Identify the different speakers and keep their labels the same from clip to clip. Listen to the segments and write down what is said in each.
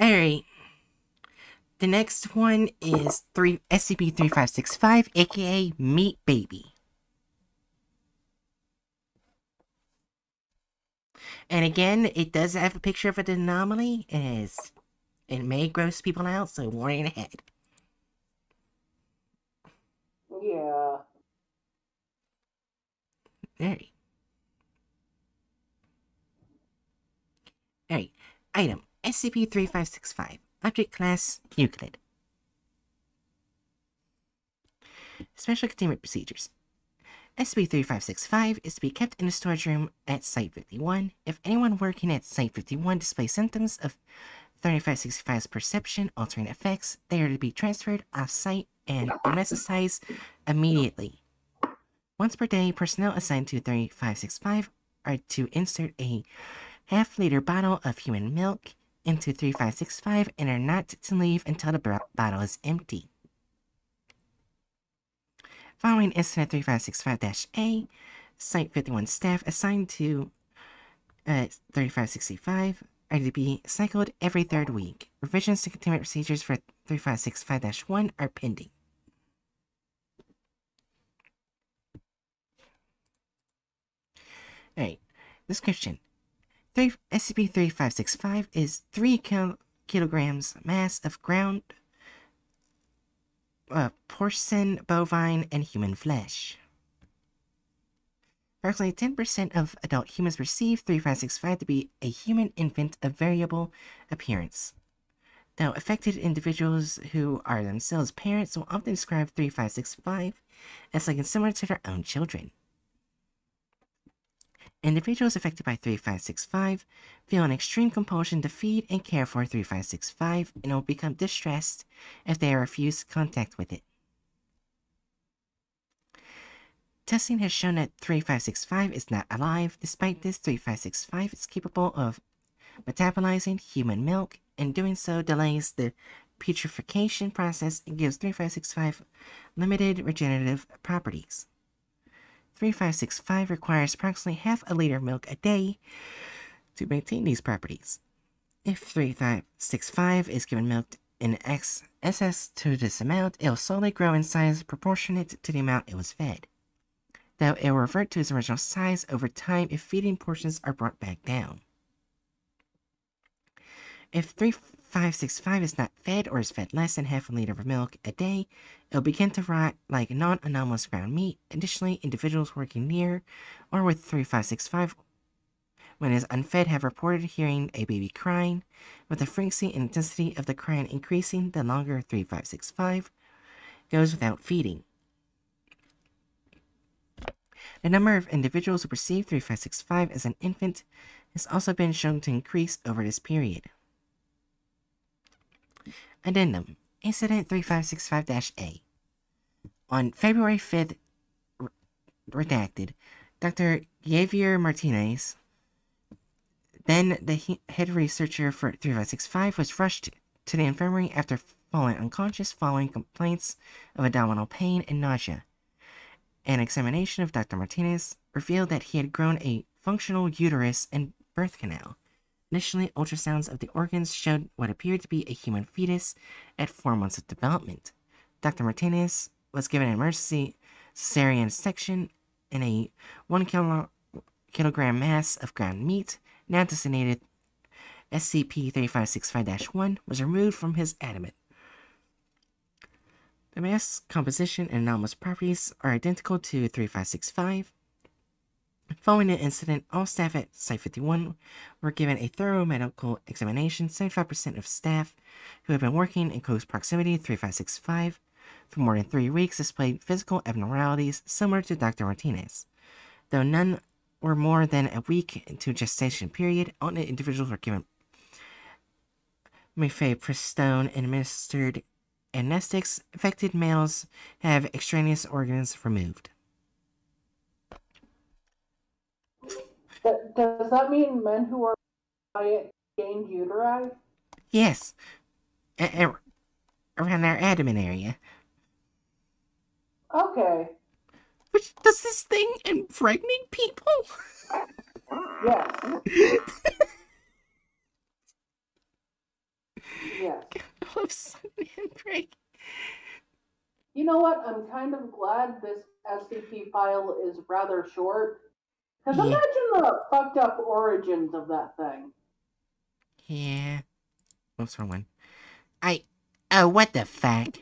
Speaker 1: Alright. The next one is three SCP-3565, aka Meat Baby. And again, it does have a picture of an anomaly. It is. It may gross people out, so warning ahead.
Speaker 2: Yeah.
Speaker 1: Alright. Alright. Item SCP-3565. Object Class Euclid. Special Containment Procedures. SCP-3565 is to be kept in a storage room at Site-51. If anyone working at Site-51 displays symptoms of 3565's perception altering effects, they are to be transferred off-site and anesthetized immediately. Once per day, personnel assigned to 3565 are to insert a half-liter bottle of human milk into 3565 and are not to leave until the bottle is empty. Following Incident 3565-A, Site 51 staff assigned to uh, 3565 are to be cycled every third week. Revisions to containment procedures for 3565-1 are pending. Alright, description. SCP-3565 is 3 kil kilograms mass of ground uh, porcine, bovine, and human flesh. Approximately 10% of adult humans perceive 3565 to be a human infant of variable appearance. Now, affected individuals who are themselves parents will often describe 3565 as looking similar to their own children. Individuals affected by 3565 feel an extreme compulsion to feed and care for 3565 and will become distressed if they are refused contact with it. Testing has shown that 3565 is not alive. Despite this, 3565 is capable of metabolizing human milk, and doing so delays the putrefaction process and gives 3565 limited regenerative properties. 3565 requires approximately half a liter of milk a day to maintain these properties. If 3565 is given milk in excess to this amount, it will slowly grow in size proportionate to the amount it was fed. Though it will revert to its original size over time if feeding portions are brought back down. If 3565 is not fed or is fed less than half a liter of milk a day, it will begin to rot like non-anomalous ground meat. Additionally, individuals working near or with 3565 when it is unfed have reported hearing a baby crying, with the frequency and intensity of the crying increasing the longer 3565 goes without feeding. The number of individuals who perceive 3565 as an infant has also been shown to increase over this period. Addendum Incident 3565-A. On February 5th, redacted, Dr. Javier Martinez, then the head researcher for 3565, was rushed to the infirmary after falling unconscious following complaints of abdominal pain and nausea. An examination of Dr. Martinez revealed that he had grown a functional uterus and birth canal. Initially, ultrasounds of the organs showed what appeared to be a human fetus at four months of development. Dr. Martinez was given an emergency cesarean section and a one kilo kilogram mass of ground meat, now designated SCP-3565-1, was removed from his abdomen. The mass composition and anomalous properties are identical to 3565, Following the incident, all staff at Site 51 were given a thorough medical examination. 75% of staff who had been working in close proximity to 3565 for more than three weeks displayed physical abnormalities similar to Dr. Martinez. Though none were more than a week into gestation period, all the individuals were given mifepristone and administered anesthetics. Affected males have extraneous organs removed.
Speaker 2: Does that mean men who are diet gain uteri?
Speaker 1: Yes. A- around our abdomen area.
Speaker 2: Okay.
Speaker 1: Which does this thing impregnate people?
Speaker 2: Yes. Yes.
Speaker 1: of Sunman break.
Speaker 2: You know what? I'm kind of glad this SCP file is rather short. Because
Speaker 1: Yeah.
Speaker 2: imagine the fucked up origins of that thing.
Speaker 1: Yeah. Oops, wrong one. I. Oh, what the fuck?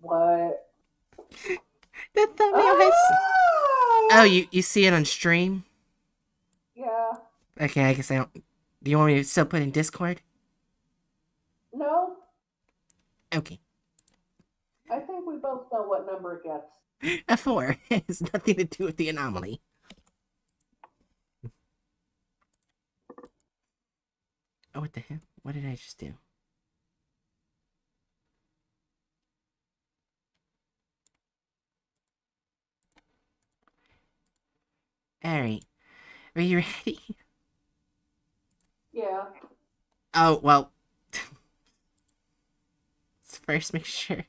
Speaker 2: What?
Speaker 1: The thumbnail has.
Speaker 2: Ah!
Speaker 1: Oh, you you see it on stream?
Speaker 2: Yeah.
Speaker 1: Okay, I guess I don't. Do you want me to still put in Discord?
Speaker 2: No?
Speaker 1: Okay.
Speaker 2: I think we both know what number it gets.
Speaker 1: A four. it has nothing to do with the anomaly. Oh, what the hell? What did I just do? Alright. Are you ready?
Speaker 2: Yeah.
Speaker 1: Oh, well. Let's first make sure.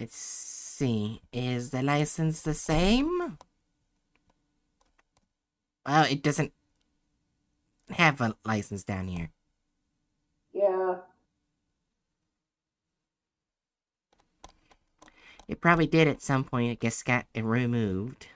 Speaker 1: Let's see. Is the license the same? Well, it doesn't have a license down here.
Speaker 2: Yeah.
Speaker 1: It probably did at some point. It just got removed.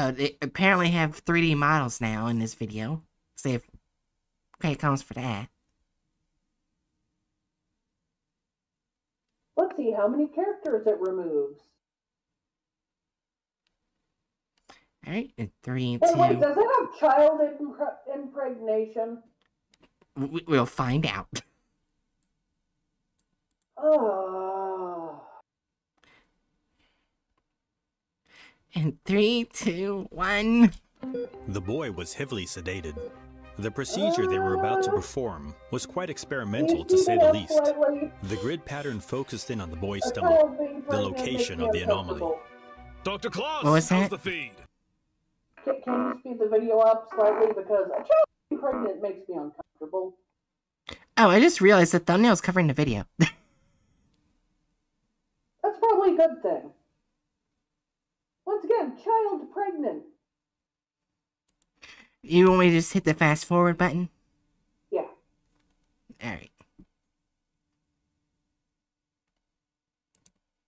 Speaker 1: Oh, they apparently have 3D models now in this video. See if pay comes for that.
Speaker 2: Let's see how many characters it removes.
Speaker 1: Alright, and three,
Speaker 2: Hey, wait, does it have child impre- impregnation?
Speaker 1: w- We'll find out.
Speaker 2: Oh.
Speaker 1: And three, two, one.
Speaker 3: The boy was heavily sedated. The procedure they were about to perform was quite experimental to say the least. The grid pattern focused in on the boy's stomach, the location of the anomaly.
Speaker 4: Dr. Claus,
Speaker 1: What was
Speaker 4: how's
Speaker 1: that?
Speaker 4: the feed?
Speaker 2: Can, can you speed the video up slightly because a child being pregnant makes me uncomfortable.
Speaker 1: Oh, I just realized the thumbnail's covering the video.
Speaker 2: That's probably a good thing. Once again, child pregnant.
Speaker 1: you want me to just hit the fast forward button?
Speaker 2: Yeah.
Speaker 1: Alright.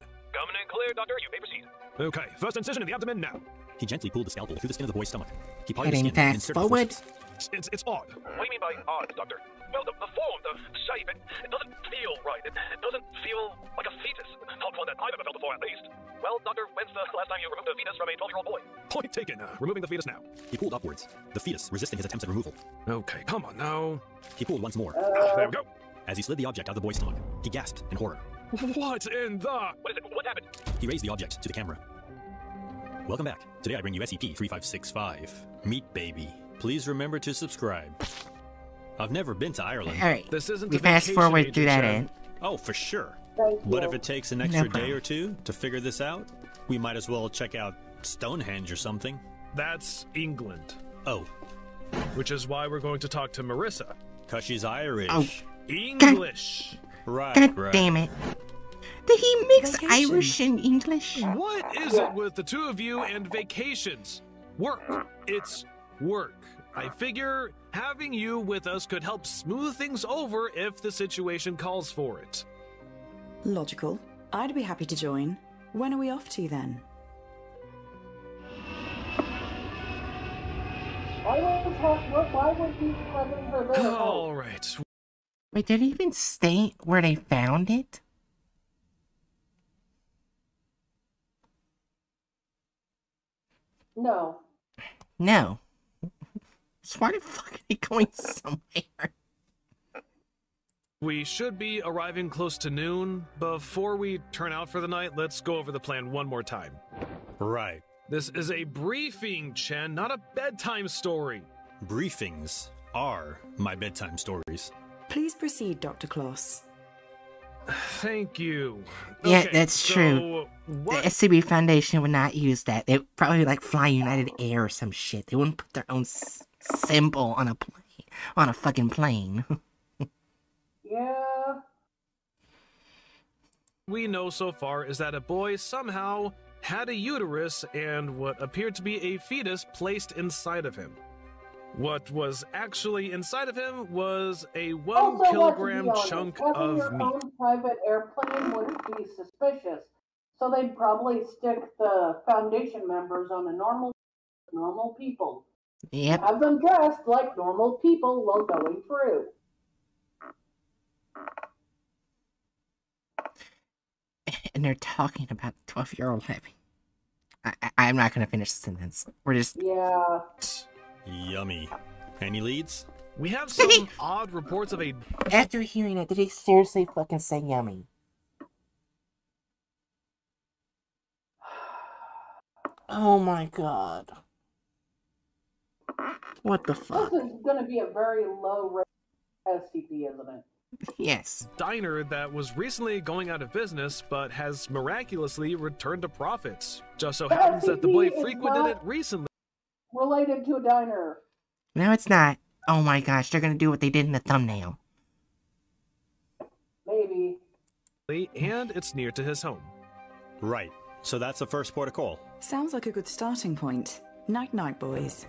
Speaker 4: Coming in clear, Doctor. You may proceed. Okay, first incision in the abdomen now.
Speaker 3: He gently pulled the scalpel through the skin of the boy's stomach. He parted the
Speaker 1: Heading
Speaker 3: skin and
Speaker 1: fast
Speaker 3: inserted the
Speaker 1: forward.
Speaker 4: It's, it's odd. What do you mean by odd, Doctor? Well, the, the form, the shape, it, it doesn't feel right. It, it doesn't feel like a fetus. Not one that I've ever felt before, at least. Well, Doctor, when's the last time you removed a fetus from a 12-year-old boy? Point taken. Uh, removing the fetus now.
Speaker 3: He pulled upwards, the fetus resisting his attempts at removal.
Speaker 4: Okay, come on now.
Speaker 3: He pulled once more.
Speaker 4: there we go.
Speaker 3: As he slid the object out of the boy's stomach, he gasped in horror.
Speaker 4: What in the... What is it? What happened?
Speaker 3: He raised the object to the camera. Welcome back. Today I bring you SCP-3565, Meat Baby. Please remember to subscribe. I've never been to Ireland.
Speaker 1: Alright.
Speaker 4: This isn't
Speaker 1: We
Speaker 4: a
Speaker 1: fast forward through that
Speaker 4: Chen.
Speaker 1: end.
Speaker 3: Oh, for sure. But if it takes an extra day or two to figure this out, we might as well check out Stonehenge or something.
Speaker 4: That's England.
Speaker 3: Oh,
Speaker 4: Which is why we're going to talk to Marissa.
Speaker 3: cause she's Irish.
Speaker 1: Oh.
Speaker 4: English.
Speaker 3: Right,
Speaker 1: God
Speaker 3: right.
Speaker 1: damn it. Did he mix
Speaker 5: Vacation.
Speaker 1: Irish and English?
Speaker 4: What is it with the two of you and vacations? Work. It's work. I figure having you with us could help smooth things over if the situation calls for it.
Speaker 5: Logical. I'd be happy to join. When are we off to then?
Speaker 2: Why would, talk, why would you having her there?
Speaker 4: All right.
Speaker 1: Wait, did it even state where they found it?
Speaker 2: No.
Speaker 1: No. So why the fuck are they going somewhere?
Speaker 4: We should be arriving close to noon. Before we turn out for the night, let's go over the plan one more time.
Speaker 3: Right.
Speaker 4: This is a briefing, Chen, not a bedtime story.
Speaker 3: Briefings are my bedtime stories.
Speaker 5: Please proceed, Dr. Kloss.
Speaker 4: Thank you.
Speaker 1: Yeah,
Speaker 4: Okay,
Speaker 1: that's
Speaker 4: so
Speaker 1: true.
Speaker 4: What?
Speaker 1: The SCP Foundation would not use that. They would probably like fly United Air or some shit. They wouldn't put their own s- symbol on a plane, on a fucking plane.
Speaker 2: Yeah.
Speaker 6: we know so far is that a boy somehow had a uterus and what appeared to be a fetus placed inside of him. What was actually inside of him was a one
Speaker 2: Also, let's
Speaker 6: kilogram
Speaker 2: be honest,
Speaker 6: chunk of
Speaker 2: your
Speaker 6: meat.
Speaker 2: own private airplane wouldn't be suspicious. So they'd probably stick the foundation members on a normal, normal people.
Speaker 1: Yep.
Speaker 2: Have them dressed like normal people while going through.
Speaker 1: And they're talking about 12 year old having. I, I, I'm not going to finish the sentence. We're just.
Speaker 2: Yeah.
Speaker 3: Yummy. Any leads?
Speaker 6: We have some odd reports of a
Speaker 1: After hearing it, did he seriously fucking say yummy? Oh my god. What the
Speaker 2: f
Speaker 1: This
Speaker 2: is going to be a very low rate SCP, isn't it?
Speaker 1: Yes.
Speaker 6: diner that was recently going out of business but has miraculously returned to profits. Just so
Speaker 2: That
Speaker 6: happens that the boy frequented it recently.
Speaker 2: Related to a diner.
Speaker 1: No, it's not. Oh my gosh, they're gonna do what they did in the thumbnail.
Speaker 2: Maybe.
Speaker 6: and it's near to his home.
Speaker 3: Right. So that's the first port of call.
Speaker 5: Sounds like a good starting point. Night night, boys.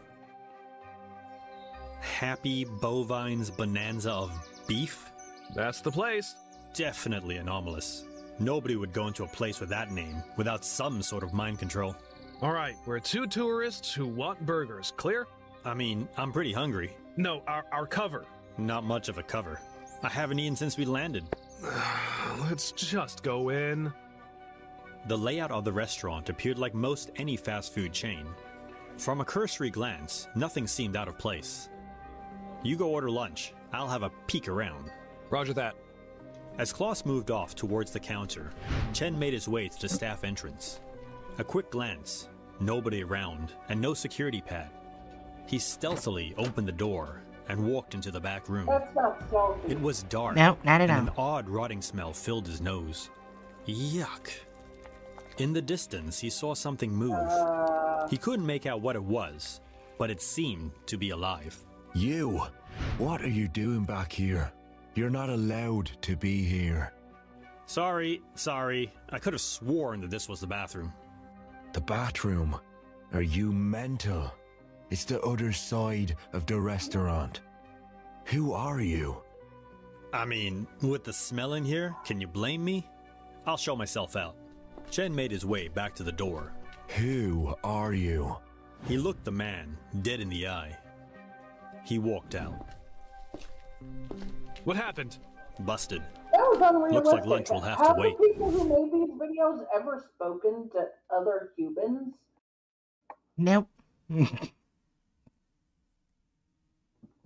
Speaker 3: Happy Bovines Bonanza of Beef?
Speaker 6: That's the place.
Speaker 3: Definitely anomalous. Nobody would go into a place with that name without some sort of mind control.
Speaker 6: All right, we're two tourists who want burgers. Clear?
Speaker 3: I mean, I'm pretty hungry.
Speaker 6: No, our, our cover.
Speaker 3: Not much of a cover. I haven't eaten since we landed.
Speaker 6: Let's just go in.
Speaker 3: The layout of the restaurant appeared like most any fast food chain. From a cursory glance, nothing seemed out of place. You go order lunch, I'll have a peek around.
Speaker 6: Roger that.
Speaker 3: As Klaus moved off towards the counter, Chen made his way to the staff entrance. A quick glance, nobody around, and no security pad. He stealthily opened the door and walked into the back room.
Speaker 2: That's not stealthy.
Speaker 3: It was dark.
Speaker 1: No, not at
Speaker 3: and
Speaker 1: all.
Speaker 3: An odd rotting smell filled his nose. Yuck. In the distance, he saw something move.
Speaker 2: Uh,
Speaker 3: He couldn't make out what it was, but it seemed to be alive.
Speaker 7: You! What are you doing back here? You're not allowed to be here.
Speaker 3: Sorry, sorry. I could have sworn that this was the bathroom.
Speaker 7: The bathroom. Are you mental? It's the other side of the restaurant. Who are you?
Speaker 3: I mean, with the smell in here, can you blame me? I'll show myself out. Chen made his way back to the door.
Speaker 7: Who are you?
Speaker 3: He looked the man dead in the eye. He walked out,
Speaker 6: What happened?
Speaker 3: busted.
Speaker 2: that was unrealistic.
Speaker 3: Looks like lunch will have to wait.
Speaker 2: the people who made these videos ever spoken to other humans?
Speaker 1: Nope.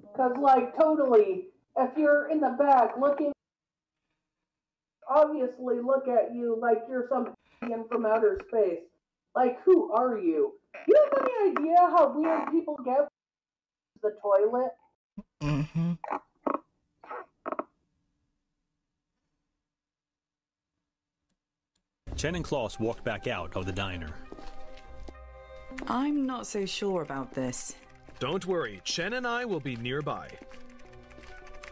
Speaker 2: Because, like, totally, if you're in the back looking, obviously look at you like you're some alien from outer space. Like, who are you? You have any idea how weird people get to the toilet?
Speaker 1: hmm
Speaker 3: Chen and Klaus walked back out of the diner.
Speaker 5: I'm not so sure about this.
Speaker 6: Don't worry, Chen and I will be nearby.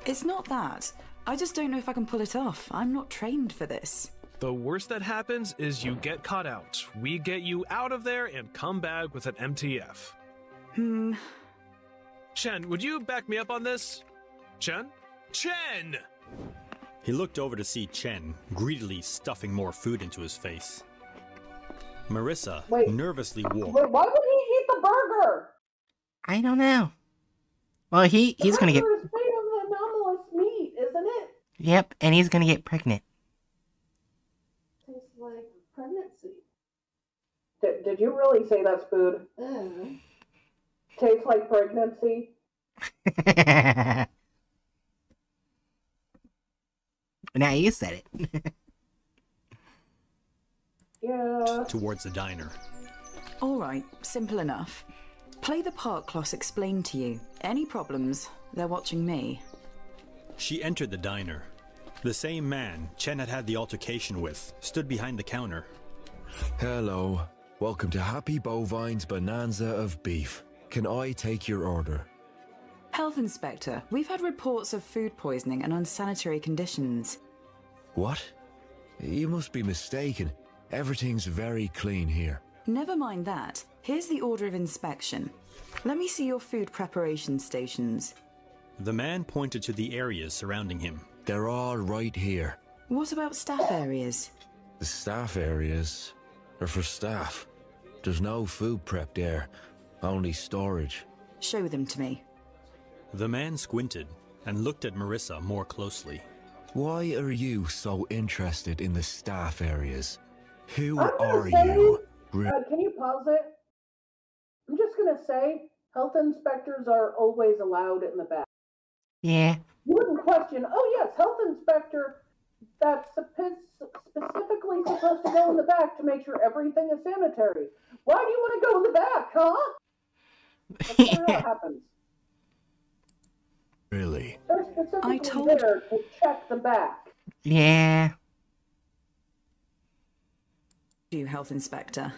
Speaker 5: It's not that. I just don't know if I can pull it off. I'm not trained for this.
Speaker 6: The worst that happens is you get caught out. We get you out of there and come back with an MTF.
Speaker 5: Hmm.
Speaker 6: Chen, would you back me up on this? Chen? Chen!
Speaker 3: He looked over to see Chen greedily stuffing more food into his face. Marissa
Speaker 2: Wait.
Speaker 3: nervously walked.
Speaker 2: Wait, why would he eat the burger?
Speaker 1: I don't know. Well, he he's gonna get.
Speaker 2: burger is made of anomalous meat, isn't it?
Speaker 1: Yep, and he's gonna get pregnant.
Speaker 8: Tastes like pregnancy.
Speaker 2: Did, did you really say that's food?
Speaker 8: Mm.
Speaker 2: Tastes like pregnancy?
Speaker 1: now you said it.
Speaker 2: Yeah.
Speaker 3: towards the diner.
Speaker 5: All right, simple enough. Play the part Kloss explained to you. Any problems, they're watching me.
Speaker 3: She entered the diner. The same man Chen had had the altercation with stood behind the counter.
Speaker 7: Hello. Welcome to Happy Bovines Bonanza of Beef. Can I take your order?
Speaker 5: Health Inspector, we've had reports of food poisoning and unsanitary conditions.
Speaker 7: What? You must be mistaken. Everything's very clean here.
Speaker 5: Never mind that. Here's the order of inspection. Let me see your food preparation stations.
Speaker 3: The man pointed to the areas surrounding him.
Speaker 7: They're all right here.
Speaker 5: What about staff areas?
Speaker 7: The staff areas are for staff. There's no food prep there, only storage.
Speaker 5: Show them to me.
Speaker 3: The man squinted and looked at Marissa more closely.
Speaker 7: Why are you so interested in the staff areas? Who are
Speaker 2: say-
Speaker 7: you? Re-
Speaker 2: Uh, can you pause it? I'm just gonna say, health inspectors are always allowed in the back.
Speaker 1: Yeah.
Speaker 2: You wouldn't question, oh yes, health inspector that's specifically supposed to go in the back to make sure everything is sanitary. Why do you want to go in the back, huh? That's never happens.
Speaker 7: really?
Speaker 2: They're
Speaker 5: told-
Speaker 2: there to check the back.
Speaker 1: yeah.
Speaker 5: You, health inspector.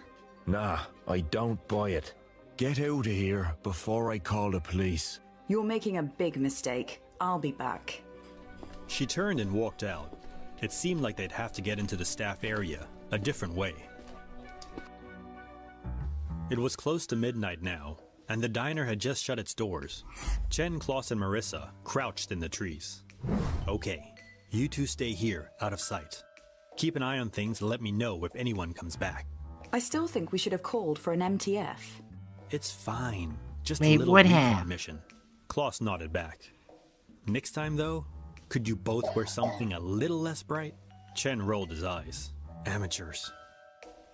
Speaker 7: Nah, I don't buy it. Get out of here before I call the police.
Speaker 5: You're making a big mistake. I'll be back.
Speaker 3: She turned and walked out. It seemed like they'd have to get into the staff area a different way. It was close to midnight now, and the diner had just shut its doors. Chen, Klaus, and Marissa crouched in the trees. Okay, you two stay here, out of sight. Keep an eye on things and let me know if anyone comes back.
Speaker 5: I still think we should have called for an MTF.
Speaker 3: It's fine. Just
Speaker 1: We
Speaker 3: a little
Speaker 1: would have.
Speaker 3: mission. Klaus nodded back. Next time, though, could you both wear something a little less bright? Chen rolled his eyes. Amateurs.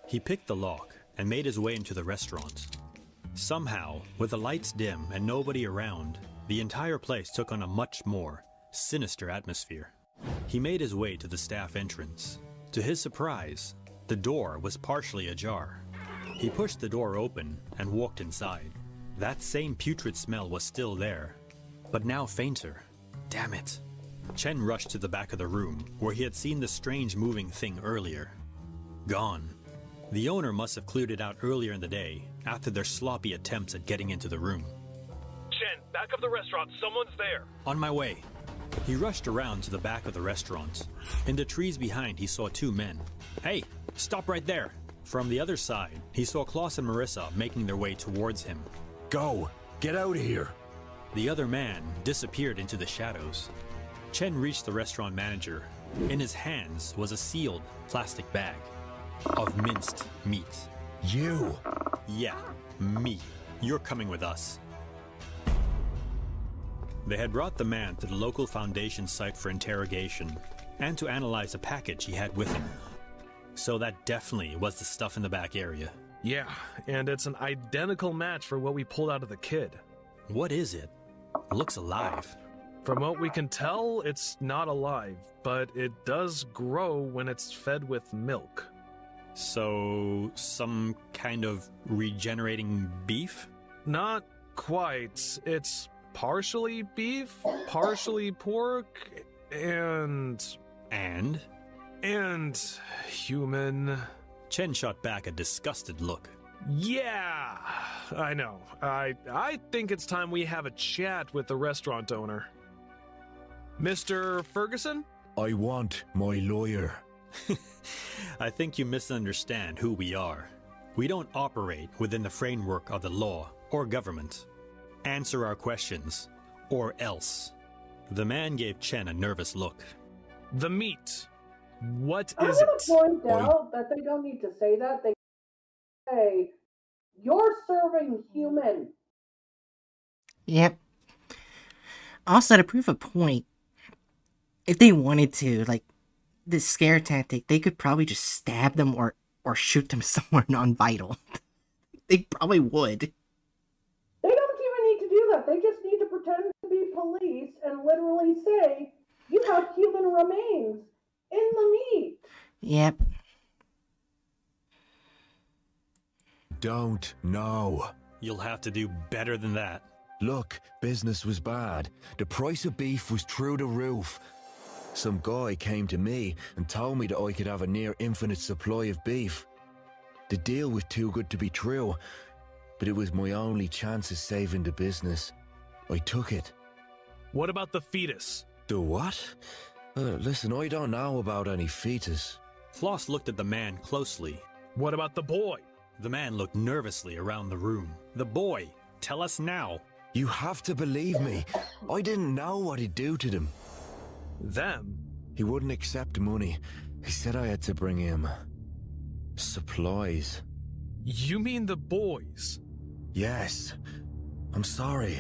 Speaker 3: He picked the lock and made his way into the restaurant. Somehow, with the lights dim and nobody around, the entire place took on a much more sinister atmosphere. He made his way to the staff entrance. To his surprise, the door was partially ajar. He pushed the door open and walked inside. That same putrid smell was still there, but now fainter. Damn it. Chen rushed to the back of the room where he had seen the strange moving thing earlier. Gone. The owner must have cleared it out earlier in the day after their sloppy attempts at getting into the room.
Speaker 4: Chen, back of the restaurant, someone's there.
Speaker 3: On my way. He rushed around to the back of the restaurant. In the trees behind, he saw two men. Hey, stop right there! From the other side, he saw Klaus and Marissa making their way towards him.
Speaker 7: Go! Get out of here!
Speaker 3: The other man disappeared into the shadows. Chen reached the restaurant manager. In his hands was a sealed plastic bag of minced meat.
Speaker 7: You!
Speaker 3: Yeah, me. You're coming with us. They had brought the man to the local foundation site for interrogation and to analyze a package he had with him. So that definitely was the stuff in the back area.
Speaker 6: Yeah, and it's an identical match for what we pulled out of the kid.
Speaker 3: What is it? Looks alive.
Speaker 6: From what we can tell, it's not alive, but it does grow when it's fed with milk.
Speaker 3: So, some kind of regenerating beef?
Speaker 6: Not quite. It's partially beef, partially pork, and.
Speaker 3: And?
Speaker 6: and human.
Speaker 3: Chen shot back a disgusted look.
Speaker 6: Yeah, I know. I I think it's time we have a chat with the restaurant owner. Mr. Ferguson?
Speaker 7: I want my lawyer.
Speaker 3: I think you misunderstand who we are. We don't operate within the framework of the law or government. Answer our questions, or else. The man gave Chen a nervous look.
Speaker 6: The meat. What
Speaker 2: I'm
Speaker 6: is
Speaker 2: going
Speaker 6: it?
Speaker 2: to point
Speaker 7: Why-
Speaker 2: out that they don't need to say that. They say, you're serving human.
Speaker 1: Yep. Also, to prove a point, if they wanted to, like, this scare tactic, they could probably just stab them or, or shoot them somewhere non-vital. they probably would.
Speaker 2: They don't even need to do that. They just need to pretend to be police and literally say, you have human remains in the meat.
Speaker 1: Yep.
Speaker 7: Don't know.
Speaker 3: You'll have to do better than that.
Speaker 7: Look, business was bad. The price of beef was through the roof. Some guy came to me and told me that I could have a near infinite supply of beef. The deal was too good to be true, but it was my only chance of saving the business. I took it.
Speaker 6: What about the fetus?
Speaker 7: The what? Uh, listen, I don't know about any fetus.
Speaker 3: Klaus looked at the man closely.
Speaker 6: What about the boy?
Speaker 3: The man looked nervously around the room. The boy! Tell us now!
Speaker 7: You have to believe me. I didn't know what he'd do to them.
Speaker 6: Them?
Speaker 7: He wouldn't accept money. He said I had to bring him supplies.
Speaker 6: You mean the boys?
Speaker 7: Yes. I'm sorry.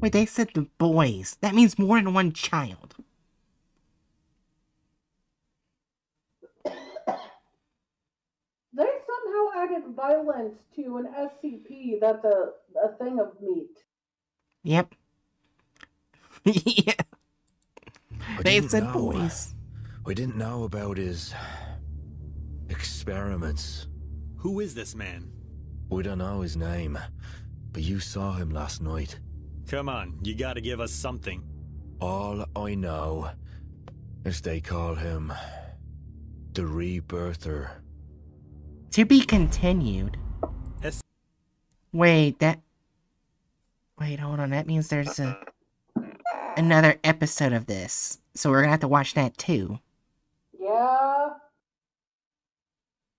Speaker 1: Wait, they said the boys. That means more than one child.
Speaker 2: They somehow added violence to an SCP that's a, a thing of meat.
Speaker 1: Yep. yeah.
Speaker 7: I
Speaker 1: They said
Speaker 7: know.
Speaker 1: boys.
Speaker 7: We didn't know about his experiments.
Speaker 3: Who is this man?
Speaker 7: We don't know his name, but you saw him last night.
Speaker 3: Come on, you gotta give us something.
Speaker 7: All I know is they call him the Rebirther.
Speaker 1: To be continued.
Speaker 3: S-
Speaker 1: Wait, that. Wait, hold on. That means there's a another episode of this, so we're gonna have to watch that too.
Speaker 2: Yeah.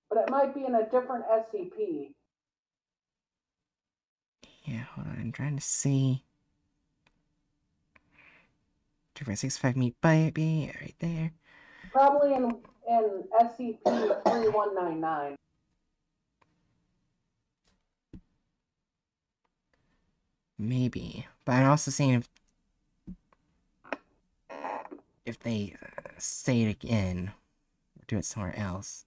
Speaker 2: But it might be in a different SCP.
Speaker 1: Yeah, hold on. I'm trying to see. Five six five meat baby right there.
Speaker 2: Probably in, in SCP 3199.
Speaker 1: Maybe, but I'm also seeing if if they uh, say it again or do it somewhere else.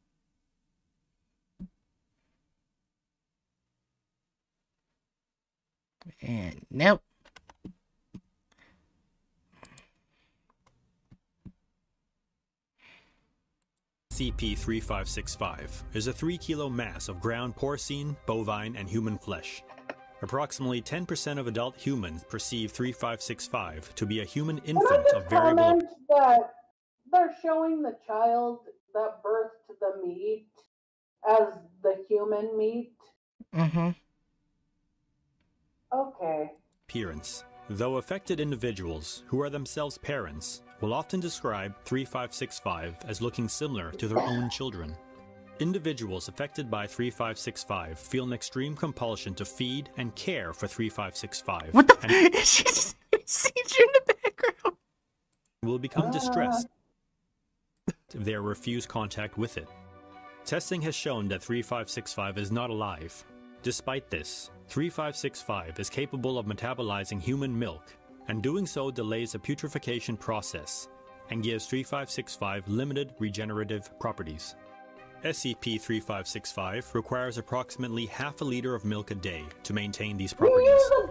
Speaker 1: And nope.
Speaker 3: CP3565 is a 3 kilo mass of ground porcine, bovine, and human flesh. Approximately 10% of adult humans perceive 3565 to be a human
Speaker 2: Can I
Speaker 3: infant
Speaker 2: just
Speaker 3: of variable
Speaker 2: comment that they're showing the child that birthed the meat as the human meat?
Speaker 1: Mm-hmm.
Speaker 2: Okay.
Speaker 3: appearance, though affected individuals, who are themselves parents, will often describe 3565 as looking similar to their own children. Individuals affected by 3565 feel an extreme compulsion to feed and care for 3565
Speaker 1: What the?
Speaker 3: and
Speaker 1: She's sees you in the background.
Speaker 3: will become ah. distressed if they are refused contact with it. Testing has shown that 3565 is not alive. Despite this, 3565 is capable of metabolizing human milk, and doing so delays the putrefaction process and gives 3565 limited regenerative properties. SCP 3565 requires approximately half a liter of milk a day to maintain these properties.
Speaker 2: Use a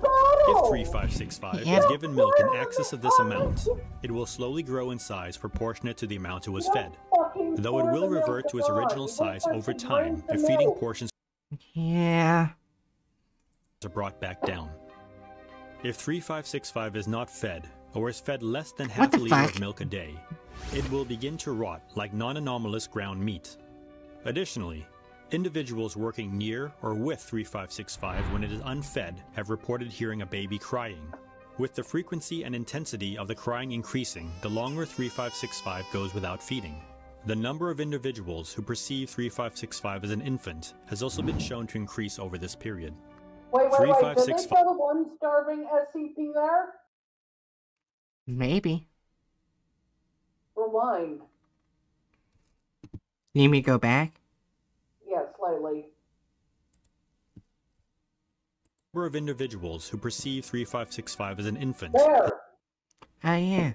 Speaker 3: If 3565
Speaker 1: Yeah.
Speaker 3: is given milk in excess of this amount, it will slowly grow in size proportionate to the amount it was fed, though it will revert to its original size over time
Speaker 2: the
Speaker 3: if feeding portions
Speaker 1: Yeah.
Speaker 3: are brought back down. If 3565 is not fed, or is fed less than half a liter
Speaker 1: fuck?
Speaker 3: of milk a day, it will begin to rot like non anomalous ground meat. Additionally, individuals working near or with 3565 when it is unfed have reported hearing a baby crying. With the frequency and intensity of the crying increasing, the longer 3565 goes without feeding. The number of individuals who perceive 3565 as an infant has also been shown to increase over this period.
Speaker 2: Wait, wait, wait.
Speaker 3: five,
Speaker 2: Did they
Speaker 3: five-
Speaker 2: show the one starving SCP there?
Speaker 1: Maybe.
Speaker 2: Rewind.
Speaker 1: Need me to go back?
Speaker 2: Yeah, slightly.
Speaker 3: number of individuals who perceive 3565 as an infant
Speaker 2: There.
Speaker 1: Oh yeah.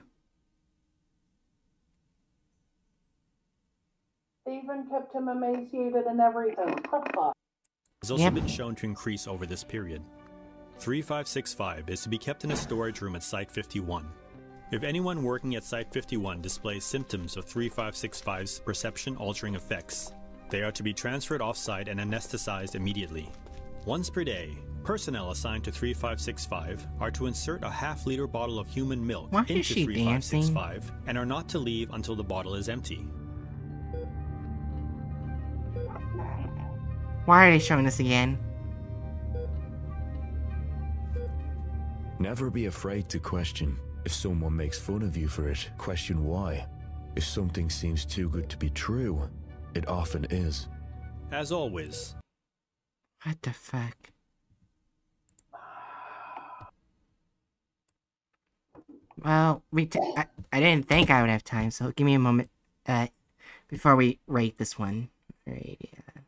Speaker 2: They even kept him emaciated and everything. Papa.
Speaker 3: has also
Speaker 1: Yep.
Speaker 3: been shown to increase over this period. 3565 is to be kept in a storage room at Site 51. If anyone working at Site 51 displays symptoms of 3565's perception altering effects, they are to be transferred off-site and anesthetized immediately. Once per day, personnel assigned to 3565 are to insert a half liter bottle of human milk
Speaker 1: Why
Speaker 3: into
Speaker 1: she dancing?
Speaker 3: 3565 and are not to leave until the bottle is empty.
Speaker 1: Why are they showing this again?
Speaker 7: Never be afraid to question. If someone makes fun of you for it, question why. If something seems too good to be true, It often is.
Speaker 3: As always.
Speaker 1: What the fuck? Well, we t- I, I didn't think I would have time, so give me a moment uh, before we rate this one. Right, yeah.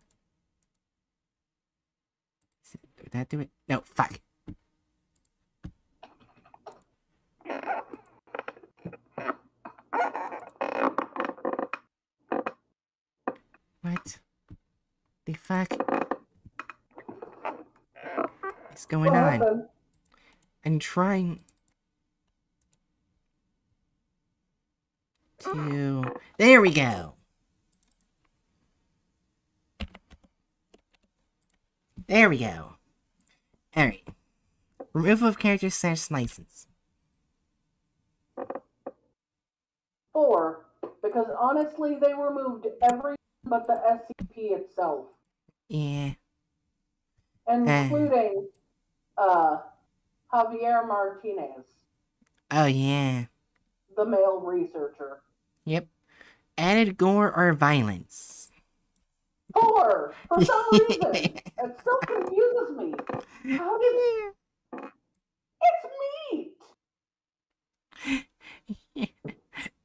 Speaker 1: Did that do it? No, fuck. What? The fuck? What's going
Speaker 2: What
Speaker 1: on?
Speaker 2: happened?
Speaker 1: I'm trying to. There we go. There we go. Alright. Removal of character slash license.
Speaker 2: Four, because honestly, they removed every but the SCP itself,
Speaker 1: Yeah.
Speaker 2: including uh, Javier Martinez,
Speaker 1: Oh, yeah.
Speaker 2: the male researcher.
Speaker 1: Yep. Added gore or violence.
Speaker 2: Gore! for some reason, it still confuses me. How did it's meat?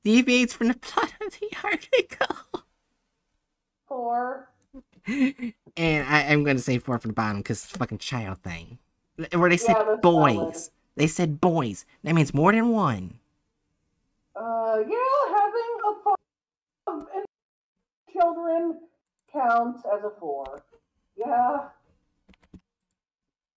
Speaker 1: Deviates from the plot of the article.
Speaker 2: Four.
Speaker 1: And I, I'm going to say four from the bottom because it's a fucking child thing. Where they said
Speaker 2: Yeah,
Speaker 1: boys. They said boys. That means more than one.
Speaker 2: Uh, yeah, having a of children counts as a four. Yeah.